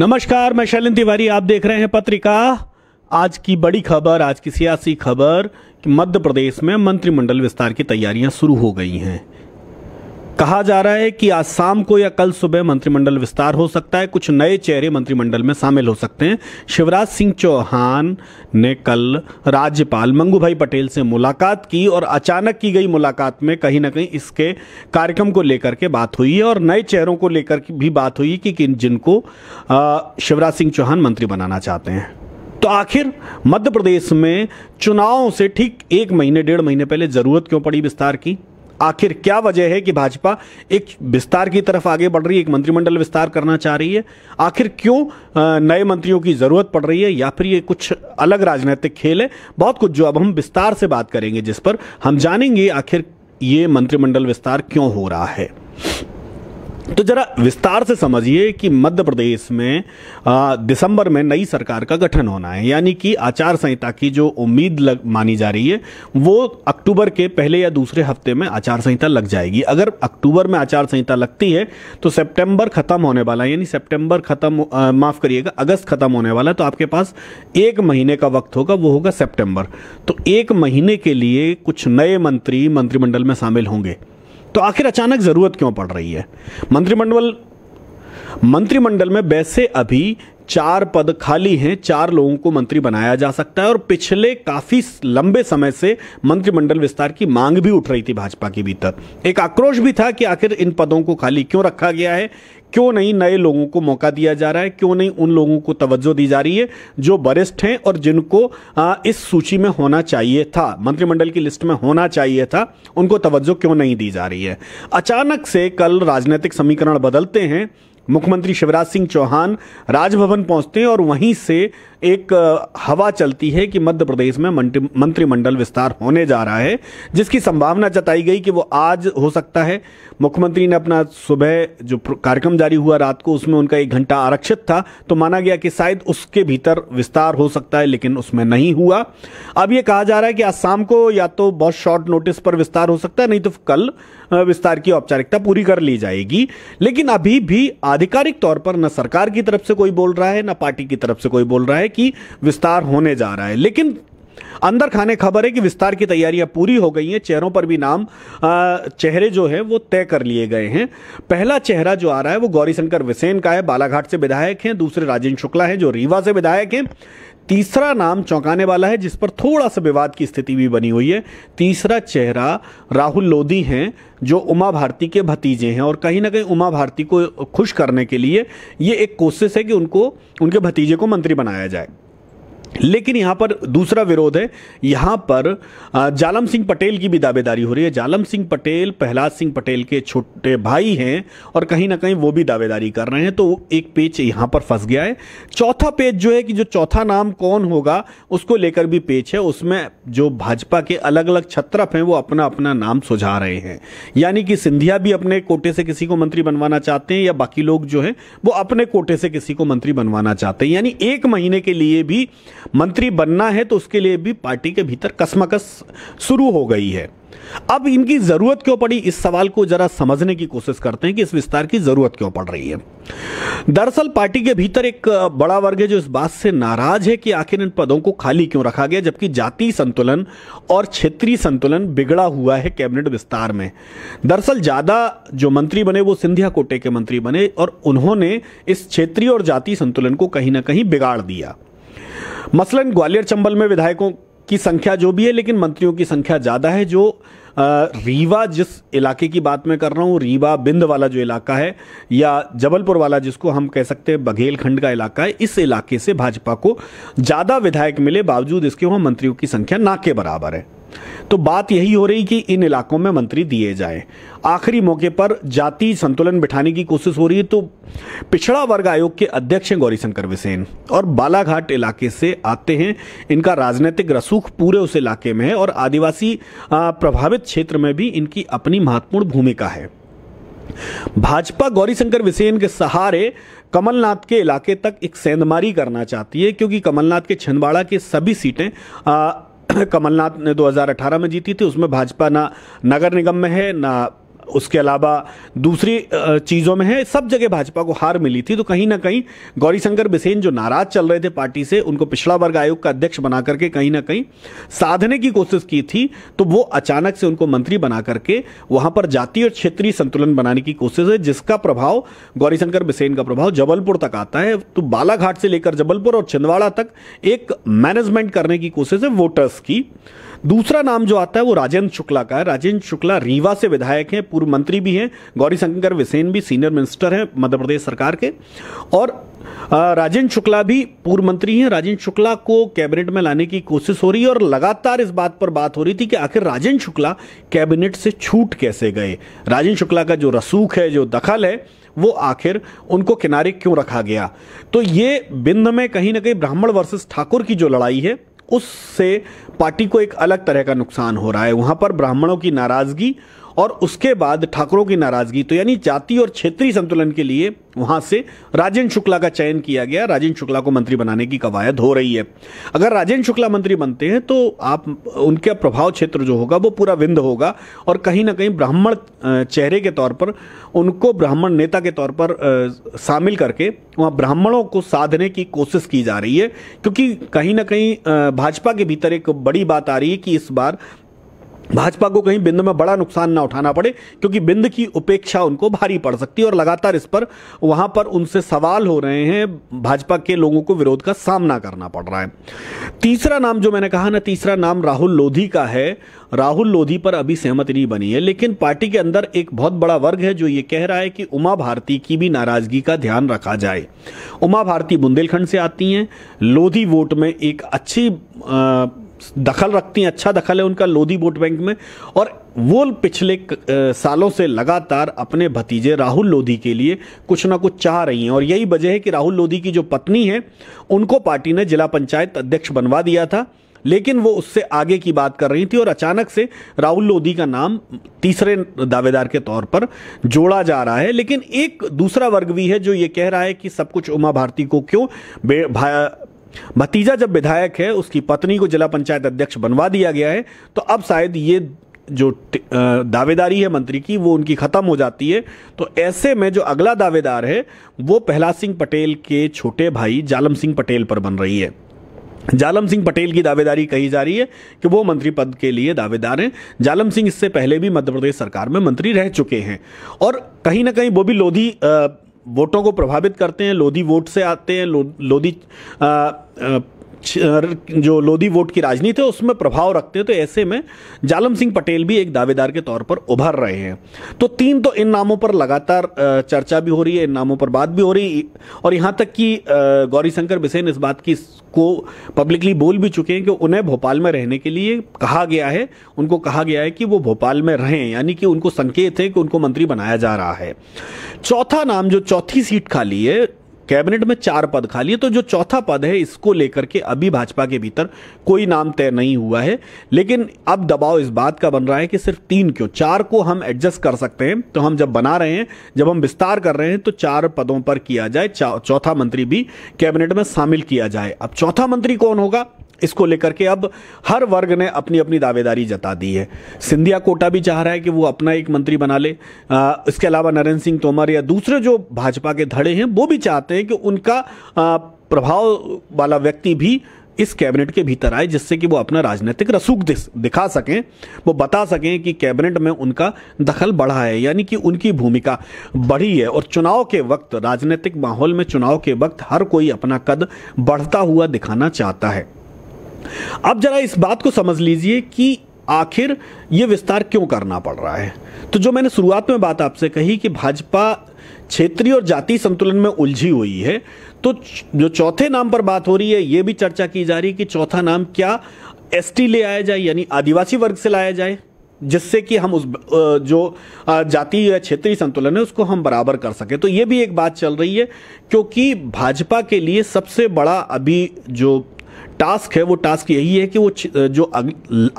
नमस्कार, मैं शैलिन तिवारी, आप देख रहे हैं पत्रिका। आज की बड़ी खबर, आज की सियासी खबर कि मध्य प्रदेश में मंत्रिमंडल विस्तार की तैयारियाँ शुरू हो गई हैं। कहा जा रहा है कि आज शाम को या कल सुबह मंत्रिमंडल विस्तार हो सकता है। कुछ नए चेहरे मंत्रिमंडल में शामिल हो सकते हैं। शिवराज सिंह चौहान ने कल राज्यपाल मंगू भाई पटेल से मुलाकात की और अचानक की गई मुलाकात में कहीं ना कहीं इसके कार्यक्रम को लेकर के बात हुई है और नए चेहरों को लेकर भी बात हुई कि किन जिनको शिवराज सिंह चौहान मंत्री बनाना चाहते हैं। तो आखिर मध्य प्रदेश में चुनावों से ठीक एक महीने, डेढ़ महीने पहले ज़रूरत क्यों पड़ी विस्तार की? आखिर क्या वजह है कि भाजपा एक विस्तार की तरफ़ आगे बढ़ रही है, एक मंत्रिमंडल विस्तार करना चाह रही है? आखिर क्यों नए मंत्रियों की ज़रूरत पड़ रही है या फिर ये कुछ अलग राजनीतिक खेल है? बहुत कुछ जो अब हम विस्तार से बात करेंगे, जिस पर हम जानेंगे आखिर ये मंत्रिमंडल विस्तार क्यों हो रहा है। तो जरा विस्तार से समझिए कि मध्य प्रदेश में आ, दिसंबर में नई सरकार का गठन होना है। यानी कि आचार संहिता की जो उम्मीद लग मानी जा रही है वो अक्टूबर के पहले या दूसरे हफ़्ते में आचार संहिता लग जाएगी। अगर अक्टूबर में आचार संहिता लगती है तो सितंबर खत्म होने वाला है। यानी सितंबर खत्म माफ़ करिएगा अगस्त खत्म होने वाला है तो आपके पास एक महीने का वक्त होगा वो होगा सेप्टेम्बर तो एक महीने के लिए कुछ नए मंत्री मंत्रिमंडल में शामिल होंगे। तो आखिर अचानक ज़रूरत क्यों पड़ रही है? मंत्रिमंडल मंत्रिमंडल में वैसे अभी चार पद खाली हैं, चार लोगों को मंत्री बनाया जा सकता है और पिछले काफ़ी लंबे समय से मंत्रिमंडल विस्तार की मांग भी उठ रही थी भाजपा के भीतर। एक आक्रोश भी था कि आखिर इन पदों को खाली क्यों रखा गया है? क्यों नहीं नए लोगों को मौका दिया जा रहा है? क्यों नहीं उन लोगों को तवज्जो दी जा रही है जो वरिष्ठ हैं और जिनको इस सूची में होना चाहिए था, मंत्रिमंडल की लिस्ट में होना चाहिए था, उनको तवज्जो क्यों नहीं दी जा रही है? अचानक से कल राजनीतिक समीकरण बदलते हैं। मुख्यमंत्री शिवराज सिंह चौहान राजभवन पहुँचते हैं और वहीं से एक हवा चलती है कि मध्य प्रदेश में मंत्रिमंडल विस्तार होने जा रहा है, जिसकी संभावना जताई गई कि वो आज हो सकता है। मुख्यमंत्री ने अपना सुबह जो कार्यक्रम जारी हुआ रात को, उसमें उनका एक घंटा आरक्षित था तो माना गया कि शायद उसके भीतर विस्तार हो सकता है, लेकिन उसमें नहीं हुआ। अब ये कहा जा रहा है कि आज शाम को या तो बहुत शॉर्ट नोटिस पर विस्तार हो सकता है, नहीं तो कल विस्तार की औपचारिकता पूरी कर ली जाएगी। लेकिन अभी भी आधिकारिक तौर पर न सरकार की तरफ़ से कोई बोल रहा है, न पार्टी की तरफ़ से कोई बोल रहा है कि विस्तार होने जा रहा है। लेकिन अंदर खाने खबर है कि विस्तार की तैयारियाँ पूरी हो गई हैं। चेहरों पर भी नाम चेहरे जो है वो तय कर लिए गए हैं। पहला चेहरा जो आ रहा है वो गौरीशंकर विसेन का है। बालाघाट से विधायक हैं। दूसरे राजेंद्र शुक्ला हैं जो रीवा से विधायक हैं। तीसरा नाम चौंकाने वाला है, जिस पर थोड़ा सा विवाद की स्थिति भी बनी हुई है। तीसरा चेहरा राहुल लोधी हैं, जो उमा भारती के भतीजे हैं, और कहीं ना कहीं उमा भारती को खुश करने के लिए ये एक कोशिश है कि उनको, उनके भतीजे को मंत्री बनाया जाए। लेकिन यहाँ पर दूसरा विरोध है। यहाँ पर जालम सिंह पटेल की भी दावेदारी हो रही है। जालम सिंह पटेल, प्रहलाद सिंह पटेल के छोटे भाई हैं और कहीं ना कहीं वो भी दावेदारी कर रहे हैं। तो एक पेज यहाँ पर फंस गया है। चौथा पेज जो है कि जो चौथा नाम कौन होगा, उसको लेकर भी पेज है। उसमें जो भाजपा के अलग अलग छत्रप हैं, वो अपना अपना नाम सुझा रहे हैं। यानी कि सिंधिया भी अपने कोटे से किसी को मंत्री बनवाना चाहते हैं या बाकी लोग जो है, वो अपने कोटे से किसी को मंत्री बनवाना चाहते हैं। यानी एक महीने के लिए भी मंत्री बनना है तो उसके लिए भी पार्टी के भीतर कसमकस शुरू हो गई है। अब इनकी ज़रूरत क्यों पड़ी? इस सवाल को जरा समझने की कोशिश करते हैं कि इस विस्तार की ज़रूरत क्यों पड़ रही है। दरअसल पार्टी के भीतर एक बड़ा वर्ग है जो इस बात से नाराज़ है कि आखिर इन पदों को खाली क्यों रखा गया, जबकि जातीय संतुलन और क्षेत्रीय संतुलन बिगड़ा हुआ है कैबिनेट विस्तार में। दरअसल ज़्यादा जो मंत्री बने वो सिंधिया कोटे के मंत्री बने और उन्होंने इस क्षेत्रीय और जातीय संतुलन को कहीं ना कहीं बिगाड़ दिया। मसलन ग्वालियर चंबल में विधायकों की संख्या जो भी है, लेकिन मंत्रियों की संख्या ज़्यादा है जो रीवा जिस इलाके की बात मैं कर रहा हूँ, रीवा बिंद वाला जो इलाका है, या जबलपुर वाला जिसको हम कह सकते हैं बघेलखंड का इलाका है, इस इलाके से भाजपा को ज़्यादा विधायक मिले, बावजूद इसके वहाँ मंत्रियों की संख्या ना के बराबर है। तो बात यही हो रही कि इन इलाकों में मंत्री दिए जाए। आखिरी मौके पर जाति संतुलन बिठाने की कोशिश हो रही है तो पिछड़ा वर्ग आयोग के अध्यक्ष हैं गौरीशंकर विसेन और बालाघाट इलाके से आते हैं। इनका राजनीतिक रसूख पूरे उस इलाके में है और आदिवासी प्रभावित क्षेत्र में भी इनकी अपनी महत्वपूर्ण भूमिका है। भाजपा गौरीशंकर विसेन के सहारे कमलनाथ के इलाके तक एक सेंधमारी करना चाहती है, क्योंकि कमलनाथ के छिंदवाड़ा के सभी सीटें कमलनाथ ने 2018 में जीती थी। उसमें भाजपा ना नगर निगम में है ना उसके अलावा दूसरी चीज़ों में है, सब जगह भाजपा को हार मिली थी तो कहीं ना कहीं गौरीशंकर बिसेन जो नाराज़ चल रहे थे पार्टी से, उनको पिछड़ा वर्ग आयोग का अध्यक्ष बना करके कहीं ना कहीं साधने की कोशिश की थी तो वो अचानक से उनको मंत्री बना करके वहाँ पर जातीय और क्षेत्रीय संतुलन बनाने की कोशिश है, जिसका प्रभाव, गौरीशंकर बिसेन का प्रभाव जबलपुर तक आता है तो बालाघाट से लेकर जबलपुर और छिंदवाड़ा तक एक मैनेजमेंट करने की कोशिश है वोटर्स की। दूसरा नाम जो आता है वो राजेंद्र शुक्ला का है। राजेंद्र शुक्ला रीवा से विधायक हैं, पूर्व मंत्री भी हैं, गौरी शंकर विसेन भी सीनियर मिनिस्टर हैं मध्य प्रदेश सरकार के। और राजेंद्र शुक्ला भी पूर्व मंत्री हैं। राजेंद्र शुक्ला को कैबिनेट में लाने की कोशिश हो रही है और लगातार इस बात पर बात हो रही थी कि आखिर राजेंद्र शुक्ला कैबिनेट से छूट कैसे गए? राजेंद्र शुक्ला का जो रसूख है, जो दखल है, वो आखिर उनको किनारे क्यों रखा गया? तो ये बिंद में कहीं ना कहीं ब्राह्मण वर्सेस ठाकुर की जो लड़ाई है उससे पार्टी को एक अलग तरह का नुकसान हो रहा है। वहाँ पर ब्राह्मणों की नाराज़गी और उसके बाद ठाकुरों की नाराज़गी। तो यानी जाति और क्षेत्रीय संतुलन के लिए वहाँ से राजेंद्र शुक्ला का चयन किया गया। राजेंद्र शुक्ला को मंत्री बनाने की कवायद हो रही है। अगर राजेंद्र शुक्ला मंत्री बनते हैं तो आप, उनका प्रभाव क्षेत्र जो होगा, वो पूरा विंद होगा और कहीं ना कहीं ब्राह्मण चेहरे के तौर पर, उनको ब्राह्मण नेता के तौर पर शामिल करके वहाँ ब्राह्मणों को साधने की कोशिश की जा रही है। क्योंकि कहीं ना कहीं भाजपा के भीतर एक बड़ी बात आ रही है कि इस बार भाजपा को कहीं बिंद में बड़ा नुकसान ना उठाना पड़े क्योंकि बिंद की उपेक्षा उनको भारी पड़ सकती है और लगातार इस पर वहाँ पर उनसे सवाल हो रहे हैं। भाजपा के लोगों को विरोध का सामना करना पड़ रहा है। तीसरा नाम जो मैंने कहा ना तीसरा नाम राहुल लोधी का है। राहुल लोधी पर अभी सहमति नहीं बनी है लेकिन पार्टी के अंदर एक बहुत बड़ा वर्ग है जो ये कह रहा है कि उमा भारती की भी नाराज़गी का ध्यान रखा जाए। उमा भारती बुंदेलखंड से आती हैं। लोधी वोट में एक अच्छी आ, दखल रखती हैं अच्छा दखल है उनका लोधी वोट बैंक में। और वो पिछले सालों से लगातार अपने भतीजे राहुल लोधी के लिए कुछ ना कुछ चाह रही हैं। और यही वजह है कि राहुल लोधी की जो पत्नी है, उनको पार्टी ने जिला पंचायत अध्यक्ष बनवा दिया था, लेकिन वो उससे आगे की बात कर रही थी और अचानक से राहुल लोधी का नाम तीसरे दावेदार के तौर पर जोड़ा जा रहा है। लेकिन एक दूसरा वर्ग भी है जो ये कह रहा है कि सब कुछ उमा भारती को क्यों भतीजा जब विधायक है, उसकी पत्नी को जिला पंचायत अध्यक्ष बनवा दिया गया है तो अब शायद ये जो दावेदारी है मंत्री की, वो उनकी खत्म हो जाती है। तो ऐसे में जो अगला दावेदार है, वो प्रहलाद सिंह पटेल के छोटे भाई जालम सिंह पटेल पर बन रही है। जालम सिंह पटेल की दावेदारी कही जा रही है कि वो मंत्री पद के लिए दावेदार हैं। जालम सिंह इससे पहले भी मध्य प्रदेश सरकार में मंत्री रह चुके हैं। और कहीं ना कहीं वो भी लोधी वोटों को प्रभावित करते हैं लोधी वोट से आते हैं लो, लोधी आ, आ, जो लोधी वोट की राजनीति है, उसमें प्रभाव रखते हैं तो ऐसे में जालम सिंह पटेल भी एक दावेदार के तौर पर उभर रहे हैं। तो तीन तो इन नामों पर लगातार चर्चा भी हो रही है, इन नामों पर बात भी हो रही और यहाँ तक कि गौरी शंकर बिसेन इस बात की को पब्लिकली बोल भी चुके हैं कि उन्हें भोपाल में रहने के लिए कहा गया है, उनको कहा गया है कि वो भोपाल में रहें, यानी कि उनको संकेत है कि उनको मंत्री बनाया जा रहा है। चौथा नाम, जो चौथी सीट खाली है कैबिनेट में चार पद खाली है तो जो चौथा पद है, इसको लेकर के अभी भाजपा के भीतर कोई नाम तय नहीं हुआ है। लेकिन अब दबाव इस बात का बन रहा है कि सिर्फ़ तीन क्यों? चार को हम एडजस्ट कर सकते हैं तो हम जब बना रहे हैं, जब हम विस्तार कर रहे हैं तो चार पदों पर किया जाए चौथा मंत्री भी कैबिनेट में शामिल किया जाए। अब चौथा मंत्री कौन होगा? इसको लेकर के अब हर वर्ग ने अपनी अपनी दावेदारी जता दी है। सिंधिया कोटा भी चाह रहा है कि वो अपना एक मंत्री बना ले। आ, इसके अलावा नरेंद्र सिंह तोमर या दूसरे जो भाजपा के धड़े हैं वो भी चाहते हैं कि उनका आ, प्रभाव वाला व्यक्ति भी इस कैबिनेट के भीतर आए जिससे कि वो अपना राजनीतिक रसूख दिखा सकें वो बता सकें कि कैबिनेट में उनका दखल बढ़ा है यानी कि उनकी भूमिका बढ़ी है। और चुनाव के वक्त राजनीतिक माहौल में चुनाव के वक्त हर कोई अपना कद बढ़ता हुआ दिखाना चाहता है। अब जरा इस बात को समझ लीजिए कि आखिर यह विस्तार क्यों करना पड़ रहा है? तो जो मैंने शुरुआत में बात आपसे कही कि भाजपा क्षेत्रीय और जाति संतुलन में उलझी हुई है तो जो चौथे नाम पर बात हो रही है यह भी चर्चा की जा रही है कि चौथा नाम क्या एसटी ले आया जाए, यानी आदिवासी वर्ग से लाया जाए, जिससे कि हम उस जो जाति या क्षेत्रीय संतुलन है, उसको हम बराबर कर सके। तो ये भी एक बात चल रही है, क्योंकि भाजपा के लिए सबसे बड़ा अभी जो टास्क है, वो टास्क यही है कि वो जो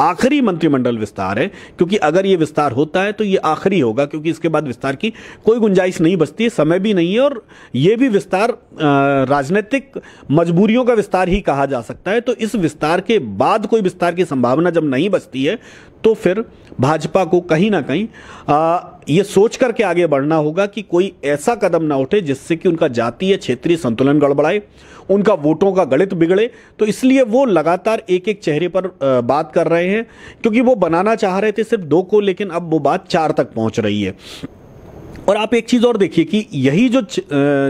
आखिरी मंत्रिमंडल विस्तार है, क्योंकि अगर ये विस्तार होता है तो ये आखिरी होगा, क्योंकि इसके बाद विस्तार की कोई गुंजाइश नहीं बचती है समय भी नहीं है और ये भी विस्तार राजनीतिक मजबूरियों का विस्तार ही कहा जा सकता है। तो इस विस्तार के बाद कोई विस्तार की संभावना जब नहीं बचती है तो फिर भाजपा को कहीं ना कहीं आ, ये सोच करके आगे बढ़ना होगा कि कोई ऐसा कदम ना उठे जिससे कि उनका जातीय क्षेत्रीय संतुलन गड़बड़ाए उनका वोटों का गणित बिगड़े। तो इसलिए वो लगातार एक एक चेहरे पर बात कर रहे हैं क्योंकि वो बनाना चाह रहे थे सिर्फ़ दो को लेकिन अब वो बात चार तक पहुँच रही है। और आप एक चीज़ और देखिए कि यही जो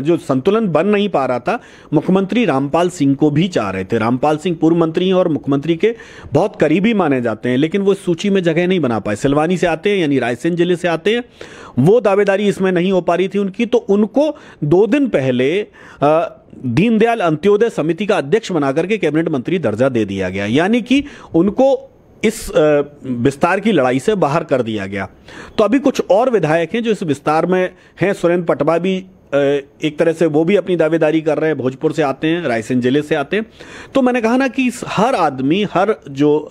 जो संतुलन बन नहीं पा रहा था, मुख्यमंत्री रामपाल सिंह को भी चाह रहे थे। रामपाल सिंह पूर्व मंत्री और मुख्यमंत्री के बहुत करीबी माने जाते हैं, लेकिन वो सूची में जगह नहीं बना पाए। सिलवानी से आते हैं, यानी रायसेन ज़िले से आते हैं, वो दावेदारी इसमें नहीं हो पा रही थी उनकी तो उनको दो दिन पहले दीनदयाल अंत्योदय समिति का अध्यक्ष बनाकर के कैबिनेट मंत्री दर्जा दे दिया गया। यानी कि उनको इस विस्तार की लड़ाई से बाहर कर दिया गया। तो अभी कुछ और विधायक हैं जो इस विस्तार में हैं। सुरेंद्र पटवा भी एक तरह से वो भी अपनी दावेदारी कर रहे हैं। भोजपुर से आते हैं, रायसेन ज़िले से आते हैं। तो मैंने कहा ना कि हर आदमी, हर जो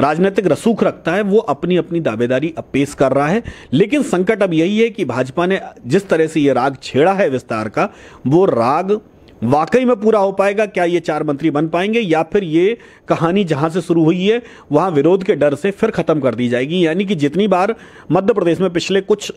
राजनीतिक रसूख रखता है, वो अपनी अपनी दावेदारी अब पेश कर रहा है। लेकिन संकट अब यही है कि भाजपा ने जिस तरह से ये राग छेड़ा है विस्तार का, वो राग वाकई में पूरा हो पाएगा? क्या ये चार मंत्री बन पाएँगे? या फिर ये कहानी जहाँ से शुरू हुई है, वहाँ विरोध के डर से फिर खत्म कर दी जाएगी? यानी कि जितनी बार मध्य प्रदेश में पिछले कुछ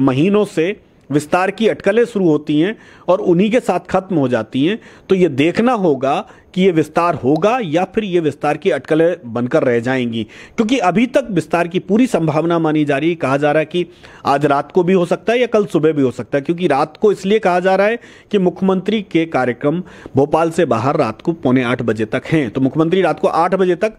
महीनों से विस्तार की अटकलें शुरू होती हैं और उन्हीं के साथ खत्म हो जाती हैं तो ये देखना होगा कि ये विस्तार होगा या फिर ये विस्तार की अटकलें बनकर रह जाएँगी। क्योंकि अभी तक विस्तार की पूरी संभावना मानी जा रही है कहा जा रहा है कि आज रात को भी हो सकता है या कल सुबह भी हो सकता है, क्योंकि रात को इसलिए कहा जा रहा है कि मुख्यमंत्री के कार्यक्रम भोपाल से बाहर रात को पौने आठ बजे तक हैं। तो मुख्यमंत्री रात को आठ बजे तक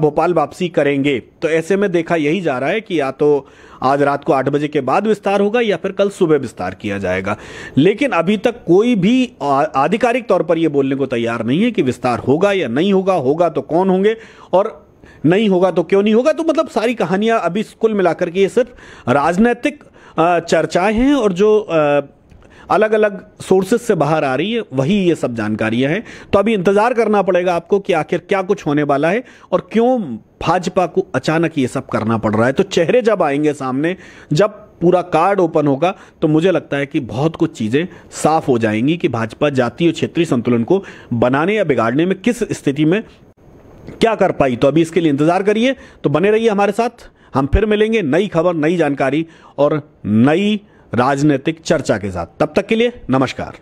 भोपाल वापसी करेंगे। तो ऐसे में देखा यही जा रहा है कि या तो आज रात को आठ बजे के बाद विस्तार होगा या फिर कल सुबह विस्तार किया जाएगा। लेकिन अभी तक कोई भी आधिकारिक तौर पर यह बोलने को तैयार नहीं है कि विस्तार होगा या नहीं होगा होगा तो कौन होंगे और नहीं होगा तो क्यों नहीं होगा? तो मतलब सारी कहानियाँ अभी कुल मिलाकर के ये सिर्फ़ राजनीतिक चर्चाएँ हैं और जो अलग अलग सोर्सेज से बाहर आ रही है, वही ये सब जानकारियाँ हैं। तो अभी इंतज़ार करना पड़ेगा आपको कि आखिर क्या कुछ होने वाला है और क्यों भाजपा को अचानक ये सब करना पड़ रहा है। तो चेहरे जब आएँगे सामने, जब पूरा कार्ड ओपन होगा तो मुझे लगता है कि बहुत कुछ चीज़ें साफ़ हो जाएँगी कि भाजपा जातीय क्षेत्रीय संतुलन को बनाने या बिगाड़ने में किस स्थिति में क्या कर पाई। तो अभी इसके लिए इंतज़ार करिए तो बने रहिए हमारे साथ। हम फिर मिलेंगे नई खबर, नई जानकारी और नई राजनीतिक चर्चा के साथ। तब तक के लिए नमस्कार।